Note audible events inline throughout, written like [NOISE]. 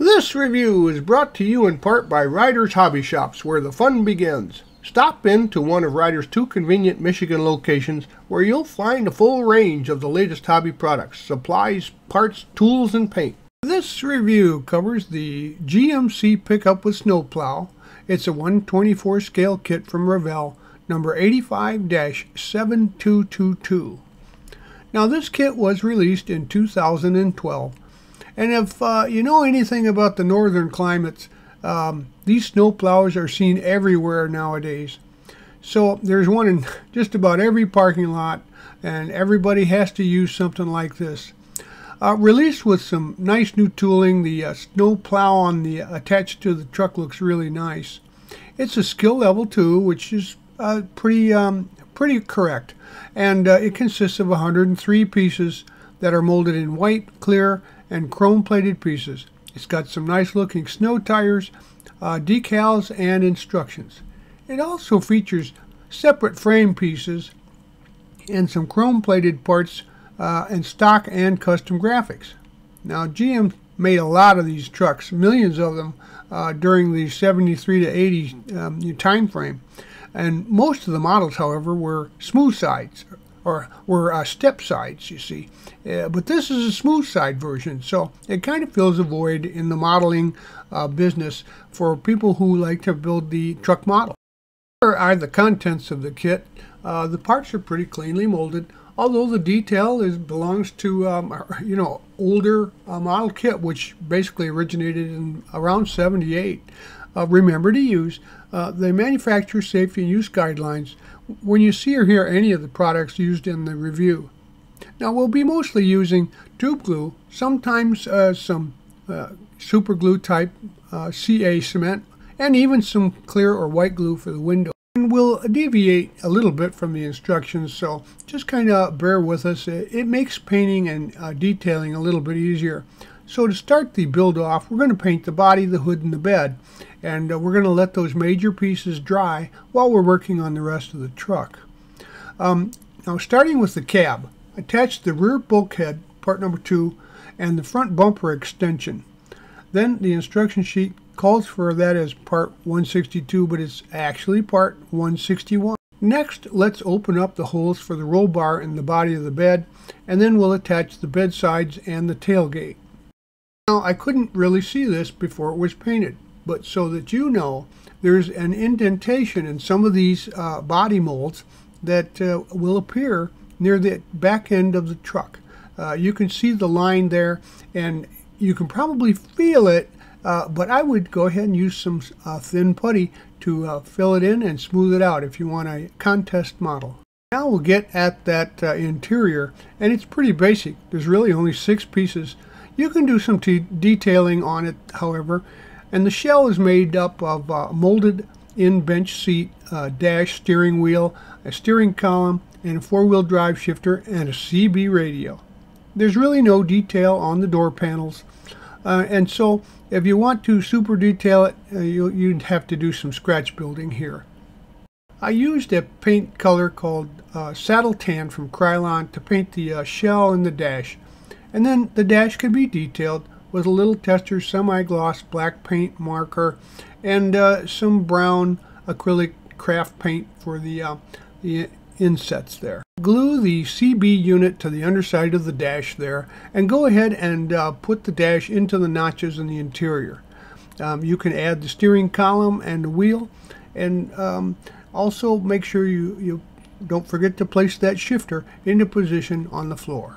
This review is brought to you in part by Riders Hobby Shops, where the fun begins. Stop in to one of Riders' two convenient Michigan locations where you'll find a full range of the latest hobby products, supplies, parts, tools, and paint. This review covers the GMC pickup with snowplow. It's a 124 scale kit from Revell, number 85-7222. Now this kit was released in 2012 and if uh, you know anything about the northern climates, um, these snow plows are seen everywhere nowadays. So there's one in [LAUGHS] just about every parking lot, and everybody has to use something like this. Uh, released with some nice new tooling, the uh, snow plow on the uh, attached to the truck looks really nice. It's a skill level 2, which is uh, pretty um, pretty correct, and uh, it consists of 103 pieces that are molded in white, clear, and chrome plated pieces. It's got some nice looking snow tires, uh, decals, and instructions. It also features separate frame pieces and some chrome plated parts uh, and stock and custom graphics. Now GM made a lot of these trucks, millions of them, uh, during the 73 to 80 um, time frame. And most of the models, however, were smooth sides, or were uh, step sides, you see. Uh, but this is a smooth side version, so it kind of fills a void in the modeling uh, business for people who like to build the truck model. Here are the contents of the kit. Uh, the parts are pretty cleanly molded, although the detail is belongs to um, [LAUGHS] you know older uh, model kit, which basically originated in around 78. Uh, remember to use the manufacturer safety and use guidelines when you see or hear any of the products used in the review. Now we'll be mostly using tube glue, sometimes uh, some uh, super glue type uh, CA cement, and even some clear or white glue for the window. And we'll deviate a little bit from the instructions, so just kind of bear with us. It, makes painting and uh, detailing a little bit easier. So to start the build off, we're going to paint the body, the hood, and the bed. And uh, we're going to let those major pieces dry while we're working on the rest of the truck. Um, now starting with the cab, attach the rear bulkhead, part number two, and the front bumper extension. Then the instruction sheet calls for that as part 162, but it's actually part 161. Next, let's open up the holes for the roll bar in the body of the bed, and then we'll attach the bed sides and the tailgate. Now, I couldn't really see this before it was painted, but so that you know, there's an indentation in some of these uh, body molds that uh, will appear near the back end of the truck. Uh, you can see the line there, and you can probably feel it, uh, but I would go ahead and use some uh, thin putty to uh, fill it in and smooth it out if you want a contest model. Now we'll get at that interior, and it's pretty basic. There's really only six pieces you can do some detailing on it, however, and the shell is made up of uh, molded in bench seat, uh, dash steering wheel, a steering column, and a four-wheel drive shifter and a CB radio. There's really no detail on the door panels, uh, and so if you want to super detail it, uh, you, would have to do some scratch building here. I used a paint color called uh, Saddle Tan from Krylon to paint the uh, shell and the dash. And then the dash can be detailed with a little tester semi-gloss black paint marker and uh, some brown acrylic craft paint for the, uh, the insets there. Glue the CB unit to the underside of the dash there and go ahead and uh, put the dash into the notches in the interior. Um, you can add the steering column and the wheel and um, also make sure you, you don't forget to place that shifter into position on the floor.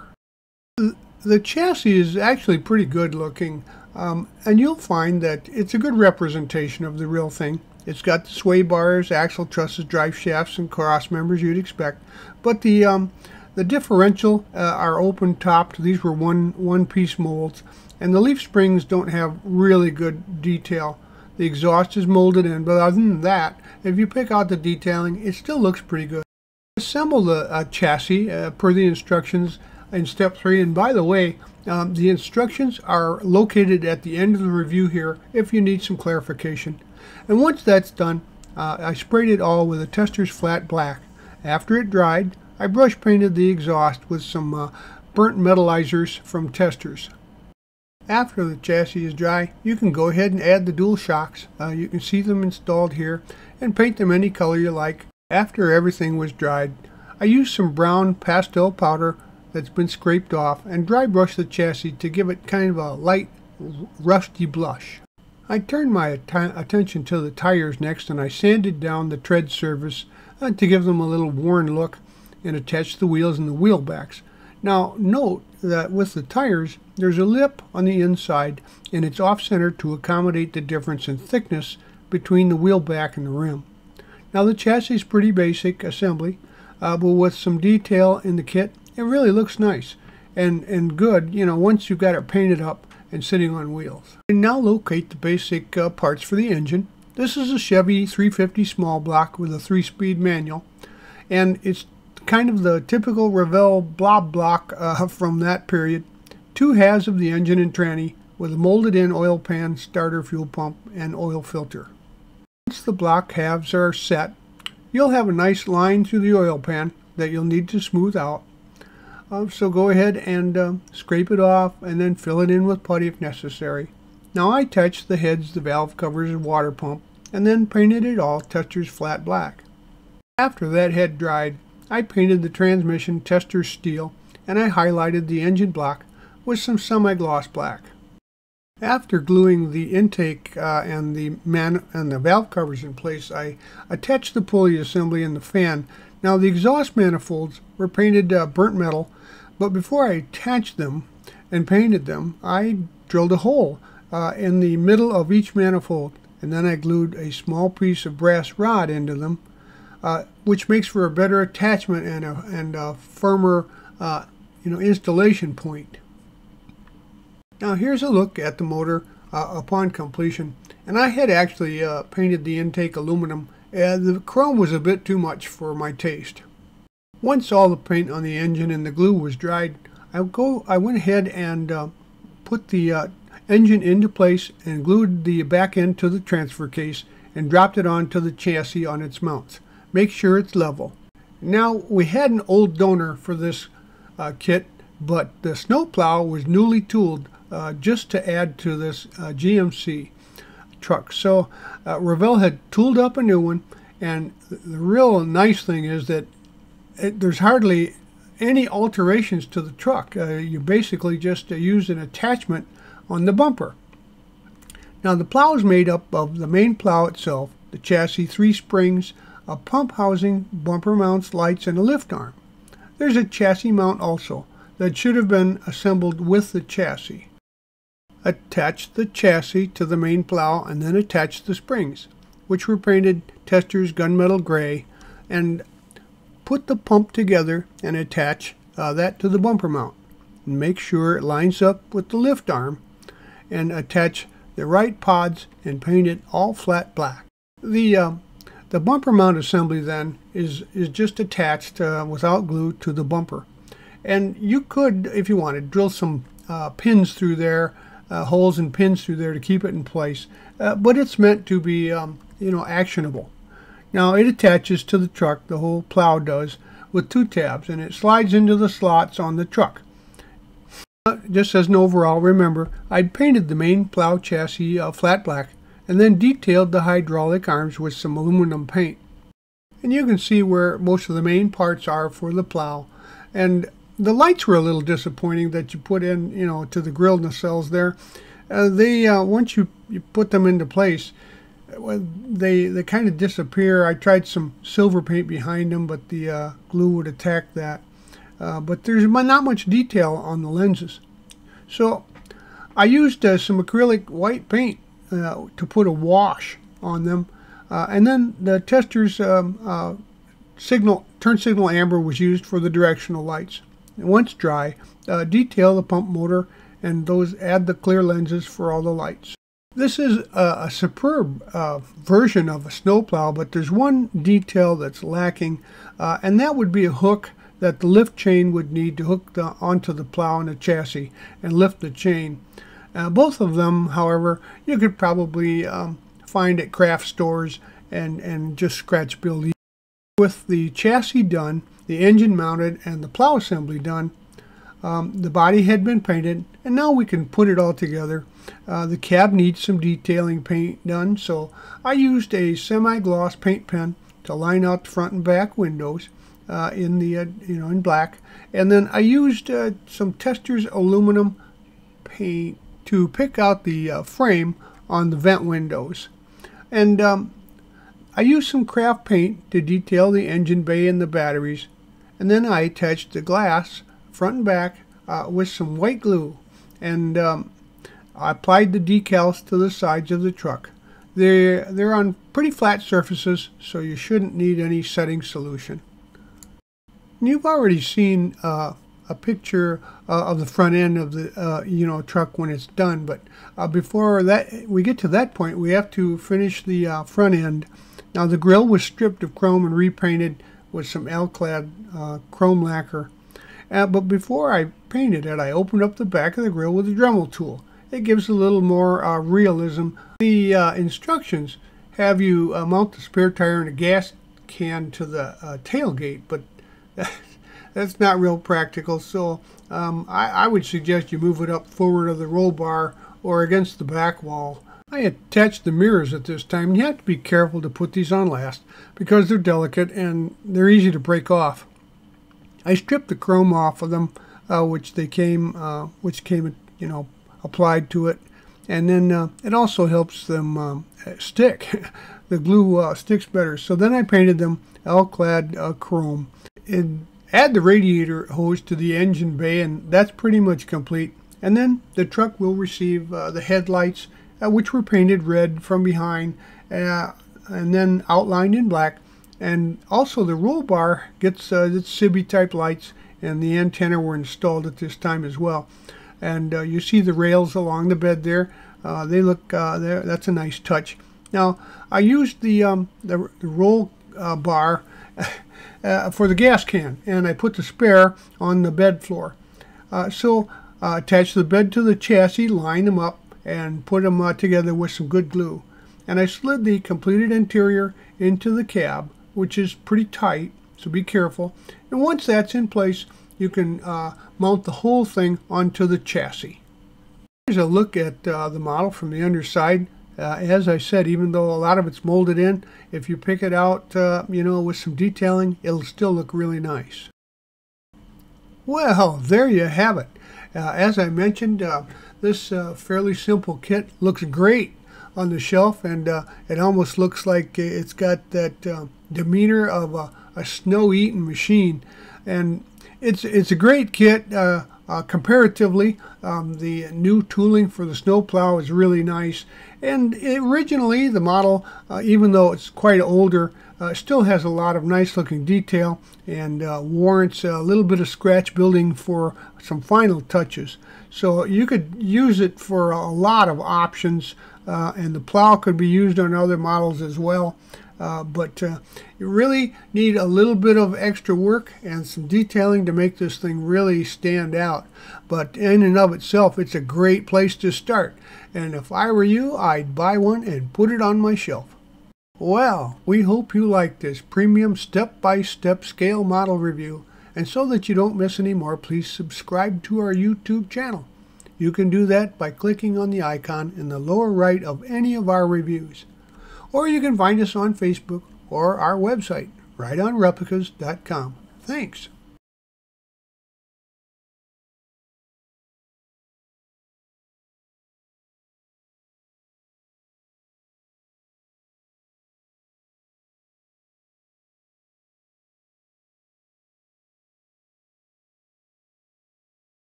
The chassis is actually pretty good looking, um, and you'll find that it's a good representation of the real thing. It's got the sway bars, axle trusses, drive shafts, and cross members you'd expect, but the um, the differential uh, are open topped. These were one one piece molds, and the leaf springs don't have really good detail. The exhaust is molded in, but other than that, if you pick out the detailing, it still looks pretty good. Assemble the uh, chassis uh, per the instructions in step three. And by the way, um, the instructions are located at the end of the review here if you need some clarification. And once that's done, uh, I sprayed it all with a Testor's flat black. After it dried, I brush painted the exhaust with some uh, burnt metallizers from Testors. After the chassis is dry, you can go ahead and add the dual shocks. Uh, you can see them installed here and paint them any color you like. After everything was dried, I used some brown pastel powder that's been scraped off and dry brushed the chassis to give it kind of a light rusty blush. I turned my att attention to the tires next and I sanded down the tread surface uh, to give them a little worn look and attached the wheels and the wheel backs. Now note that with the tires, there's a lip on the inside and it's off-center to accommodate the difference in thickness between the wheel back and the rim. Now the chassis is pretty basic assembly, uh, but with some detail in the kit, it really looks nice and, and good, you know, once you've got it painted up and sitting on wheels. And now locate the basic uh, parts for the engine. This is a Chevy 350 small block with a three-speed manual, and it's kind of the typical Revell blob block uh, [LAUGHS] from that period. Two halves of the engine and tranny with a molded in oil pan, starter fuel pump, and oil filter. Once the block halves are set, you'll have a nice line through the oil pan that you'll need to smooth out. Uh, so go ahead and uh, scrape it off and then fill it in with putty if necessary. Now I touched the heads, the valve covers, and water pump, and then painted it all Testor's flat black. After that had dried, I painted the transmission tester steel and I highlighted the engine block with some semi-gloss black. After gluing the intake uh, and the man and the valve covers in place, I attached the pulley assembly and the fan. Now the exhaust manifolds were painted uh, burnt metal, but before I attached them and painted them, I drilled a hole uh, in the middle of each manifold, and then I glued a small piece of brass rod into them uh, which makes for a better attachment and a, and a firmer uh, you know, installation point. Now here's a look at the motor uh, upon completion. And I had actually uh, painted the intake aluminum. the chrome was a bit too much for my taste. Once all the paint on the engine and the glue was dried, I go I went ahead and uh, put the uh, engine into place and glued the back end to the transfer case and dropped it onto the chassis on its mounts make sure it's level. Now we had an old donor for this uh, kit, but the snowplow was newly tooled uh, just to add to this uh, GMC truck. So uh, Revell had tooled up a new one, and the real nice thing is that it, there's hardly any alterations to the truck. Uh, you basically just uh, use an attachment on the bumper. Now the plow is made up of the main plow itself, the chassis, three springs, a pump housing, bumper mounts, lights, and a lift arm. There's a chassis mount also that should have been assembled with the chassis. Attach the chassis to the main plow and then attach the springs, which were painted Testor's gunmetal gray, and put the pump together and attach uh, that to the bumper mount. Make sure it lines up with the lift arm and attach the right pods and paint it all flat black. The uh, the bumper mount assembly then is, is just attached uh, without glue to the bumper. And you could, if you wanted, drill some uh, pins through there, uh, holes and pins through there to keep it in place. Uh, but it's meant to be, um, you know, actionable. Now it attaches to the truck, the whole plow does, with two tabs, and it slides into the slots on the truck. Just as an overall, remember, I'd painted the main plow chassis uh, flat black and then detailed the hydraulic arms with some aluminum paint. And you can see where most of the main parts are for the plow. And the lights were a little disappointing that you put in, you know, to the grill nacelles there. Uh, they, uh, once you, you put them into place, they they kind of disappear. I tried some silver paint behind them, but the uh, glue would attack that. Uh, but there's not much detail on the lenses. So I used uh, some acrylic white paint uh, to put a wash on them. Uh, and then the Testor's um, uh, signal turn signal amber was used for the directional lights. And once dry, detail the pump motor and those add the clear lenses for all the lights. This is a, a superb uh, version of a snowplow, but there's one detail that's lacking, uh, and that would be a hook that the lift chain would need to hook the, onto the plow and the chassis and lift the chain. Uh, both of them, however, you could probably um, find at craft stores and, and just scratch build. With the chassis done, the engine mounted, and the plow assembly done, Um, the body had been painted, and now we can put it all together. Uh, the cab needs some detailing paint done, so I used a semi-gloss paint pen to line out the front and back windows uh, in the uh, you know in black, and then I used uh, some Testors aluminum paint to pick out the uh, frame on the vent windows, and um, I used some craft paint to detail the engine bay and the batteries, and then I attached the glass front and back uh, with some white glue and um, I applied the decals to the sides of the truck. They're, they're on pretty flat surfaces so you shouldn't need any setting solution. You've already seen uh, a picture uh, of the front end of the uh, you know truck when it's done but uh, before that we get to that point we have to finish the uh, front end. Now the grill was stripped of chrome and repainted with some Alclad uh, chrome lacquer uh, but before I painted it, I opened up the back of the grill with a Dremel tool. It gives a little more uh, realism. The uh, instructions have you uh, mount the spare tire and a gas can to the uh, tailgate, but [LAUGHS] that's not real practical. So um, I, I, would suggest you move it up forward of the roll bar or against the back wall. I attached the mirrors at this time. You have to be careful to put these on last because they're delicate and they're easy to break off. I stripped the chrome off of them, uh, which they came, uh, which came, you know, applied to it, and then uh, it also helps them um, [LAUGHS] stick. the glue uh, sticks better. So then I painted them Alclad uh, chrome. And add the radiator hose to the engine bay, and that's pretty much complete. And then the truck will receive uh, the headlights, which were painted red from behind, and then outlined in black and also the roll bar gets uh, its Cibi type lights and the antenna were installed at this time as well. And uh, you see the rails along the bed there. Uh, they look, uh, there. that's a nice touch. Now, I used the, um, the, the, roll uh, bar [LAUGHS] uh, for the gas can and I put the spare on the bed floor. so attach the bed to the chassis, line them up, and put them together with some good glue. And I slid the completed interior into the cab which is pretty tight, so be careful. And once that's in place, you can uh, mount the whole thing onto the chassis. Here's a look at uh, the model from the underside. Uh, as I said, even though a lot of it's molded in, if you pick it out, uh, you know, with some detailing, it'll still look really nice. Well, there you have it. Uh, as I mentioned, uh, this fairly simple kit looks great on the shelf, and it almost looks like it's got that demeanor of a, a snow-eaten machine. And it's, it's a great kit. Uh, uh, comparatively, um, the new tooling for the snowplow is really nice. And originally, the model, uh, even though it's quite older, uh, still has a lot of nice looking detail and uh, warrants a little bit of scratch building for some final touches. So you could use it for a lot of options, uh, and the plow could be used on other models as well. Uh, but uh, you really need a little bit of extra work and some detailing to make this thing really stand out. But in and of itself, it's a great place to start. And if I were you, I'd buy one and put it on my shelf. Well, we hope you like this premium step-by-step -step scale model review. And so that you don't miss any more, please subscribe to our YouTube channel. You can do that by clicking on the icon in the lower right of any of our reviews or you can find us on Facebook or our website, rightonreplicas.com. Thanks.